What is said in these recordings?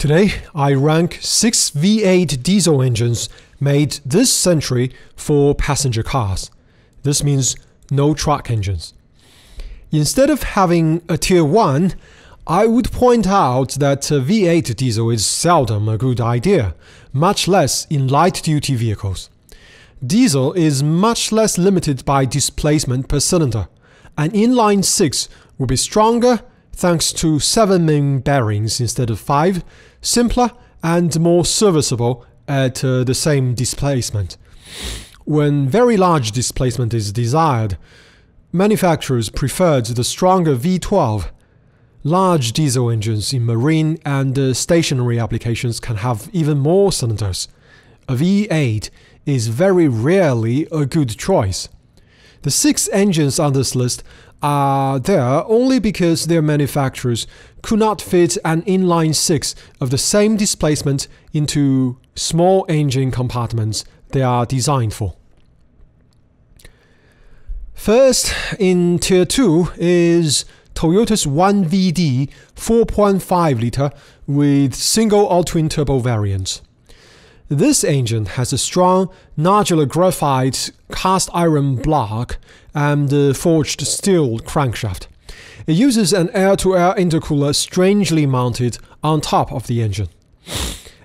Today, I rank six V8 diesel engines made this century for passenger cars. This means no truck engines. Instead of having a tier 1, I would point out that uh, a V8 diesel is seldom a good idea, much less in light duty vehicles. Diesel is much less limited by displacement per cylinder. An inline 6 will be stronger thanks to 7 main bearings instead of 5, simpler and more serviceable at uh, the same displacement. When very large displacement is desired, manufacturers preferred the stronger V12. Large diesel engines in marine and uh, stationary applications can have even more cylinders. A V8 is very rarely a good choice. The six engines on this list are there only because their manufacturers could not fit an inline six of the same displacement into small engine compartments they are designed for. First, in Tier 2 is Toyota's 1VD 4.5 liter with single or twin turbo variants. This engine has a strong nodular graphite cast iron block and a forged steel crankshaft. It uses an air-to-air intercooler strangely mounted on top of the engine.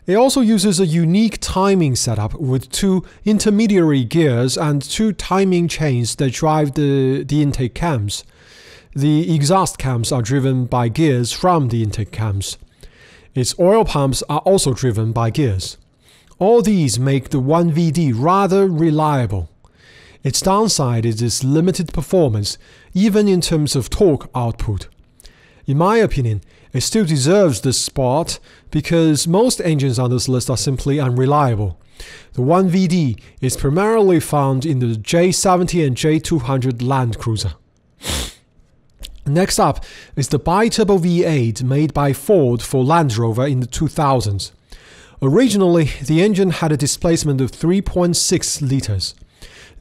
It also uses a unique timing setup with two intermediary gears and two timing chains that drive the, the intake cams. The exhaust cams are driven by gears from the intake cams. Its oil pumps are also driven by gears. All these make the 1VD rather reliable. Its downside is its limited performance, even in terms of torque output. In my opinion, it still deserves this spot because most engines on this list are simply unreliable. The 1VD is primarily found in the J70 and J200 Land Cruiser. Next up is the bi-turbo V8 made by Ford for Land Rover in the 2000s. Originally, the engine had a displacement of 3.6 liters.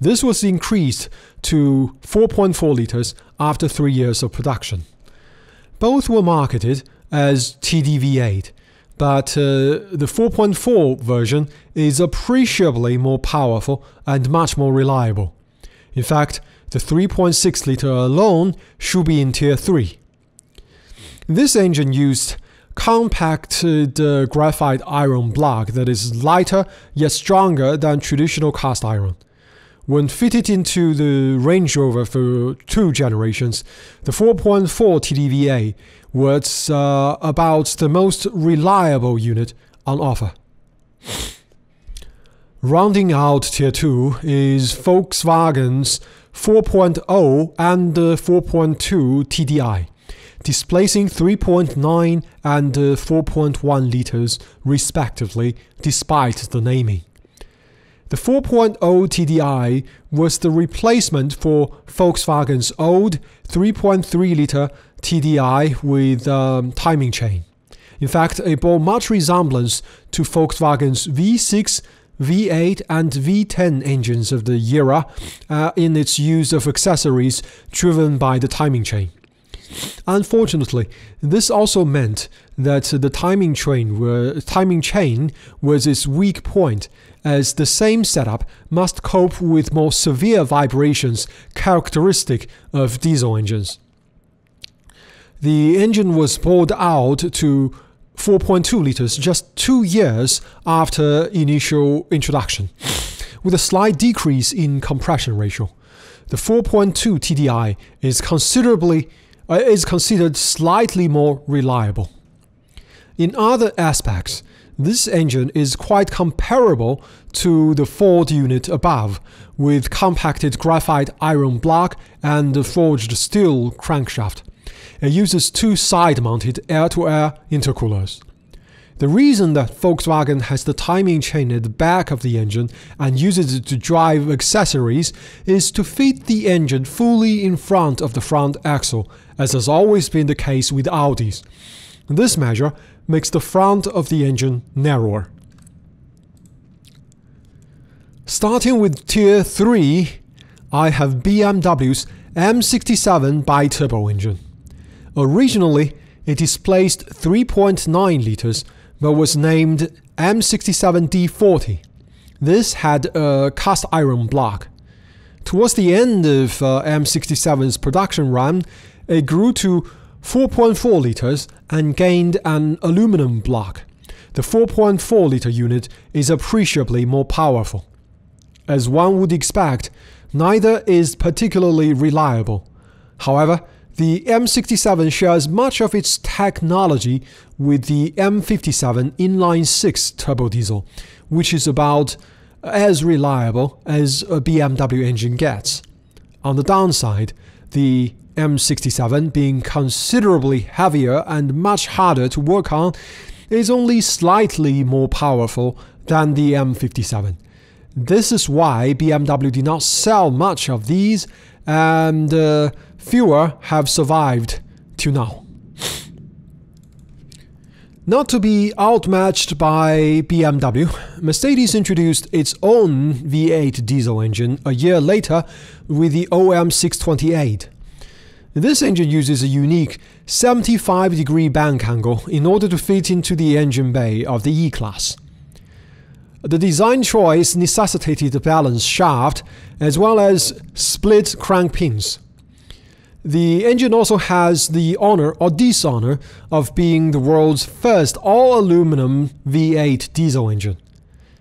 This was increased to 4.4 liters after three years of production. Both were marketed as TDV8, but uh, the 4.4 version is appreciably more powerful and much more reliable. In fact, the 3.6 liter alone should be in Tier 3. This engine used compacted uh, graphite iron block that is lighter yet stronger than traditional cast iron. When fitted into the Range Rover for two generations, the 4.4 TDV8 was uh, about the most reliable unit on offer. Rounding out Tier 2 is Volkswagen's 4.0 and 4.2 TDI displacing 3.9 and 4.1 liters respectively despite the naming. The 4.0 TDI was the replacement for Volkswagen's old 3.3 liter TDI with um, timing chain. In fact, it bore much resemblance to Volkswagen's V6, V8, and V10 engines of the era uh, in its use of accessories driven by the timing chain. Unfortunately, this also meant that the timing chain, were, timing chain was its weak point, as the same setup must cope with more severe vibrations characteristic of diesel engines. The engine was pulled out to 4.2 liters just two years after initial introduction, with a slight decrease in compression ratio. The 4.2 TDI is considerably Uh, is considered slightly more reliable. In other aspects, this engine is quite comparable to the Ford unit above, with compacted graphite iron block and forged steel crankshaft. It uses two side-mounted air-to-air intercoolers. The reason that Volkswagen has the timing chain at the back of the engine and uses it to drive accessories is to fit the engine fully in front of the front axle, as has always been the case with Audis. This measure makes the front of the engine narrower. Starting with Tier 3, I have BMW's M67 bi-turbo engine. Originally, it displaced 3.9 liters but was named M67D40. This had a cast iron block. Towards the end of uh, M67's production run, it grew to 4.4 liters and gained an aluminum block. The 4.4 liter unit is appreciably more powerful. As one would expect, neither is particularly reliable. However, the M67 shares much of its technology with the M57 inline 6 turbo diesel, which is about as reliable as a BMW engine gets. On the downside, the M67 being considerably heavier and much harder to work on is only slightly more powerful than the M57. This is why BMW did not sell much of these and uh, fewer have survived till now. Not to be outmatched by BMW, Mercedes introduced its own V8 diesel engine a year later with the OM628. This engine uses a unique 75 degree bank angle in order to fit into the engine bay of the E Class. The design choice necessitated a balanced shaft as well as split crank pins. The engine also has the honor or dishonor of being the world's first all aluminum V8 diesel engine.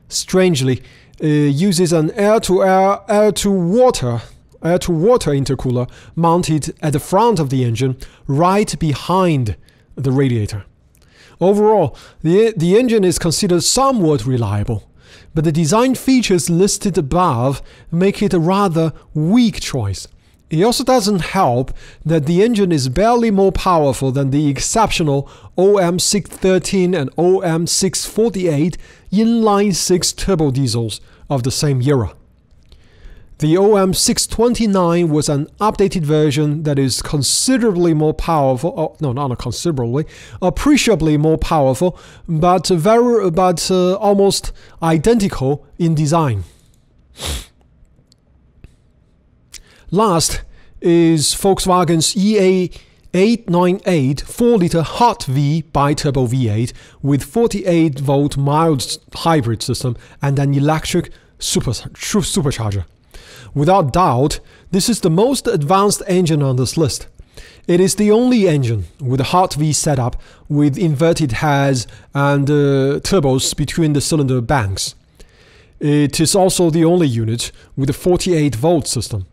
Strangely, it uses an air to air, air to water air to water intercooler mounted at the front of the engine, right behind the radiator. Overall, the, the engine is considered somewhat reliable, but the design features listed above make it a rather weak choice. It also doesn't help that the engine is barely more powerful than the exceptional OM613 and OM648 inline 6 turbo diesels of the same era. The OM629 was an updated version that is considerably more powerful. Oh, no, not considerably, appreciably more powerful, but very, but uh, almost identical in design. Last is Volkswagen's EA 898 4-liter hot V bi-turbo V8 with 48 volt mild hybrid system and an electric super, supercharger. Without doubt, this is the most advanced engine on this list. It is the only engine with a hot V setup with inverted heads and uh, turbos between the cylinder banks. It is also the only unit with a 48 volt system.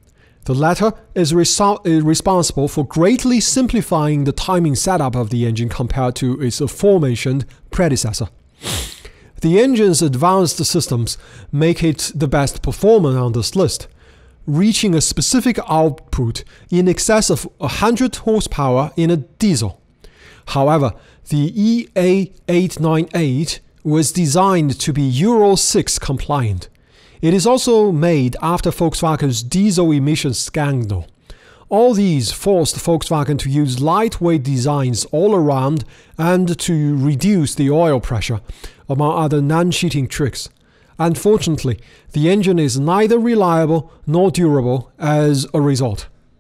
The latter is responsible for greatly simplifying the timing setup of the engine compared to its aforementioned predecessor. The engine's advanced systems make it the best performer on this list reaching a specific output in excess of 100 horsepower in a diesel. However, the EA898 was designed to be Euro 6 compliant. It is also made after Volkswagen's diesel emissions scandal. All these forced Volkswagen to use lightweight designs all around and to reduce the oil pressure, among other non cheating tricks. Unfortunately, the engine is neither reliable nor durable as a result.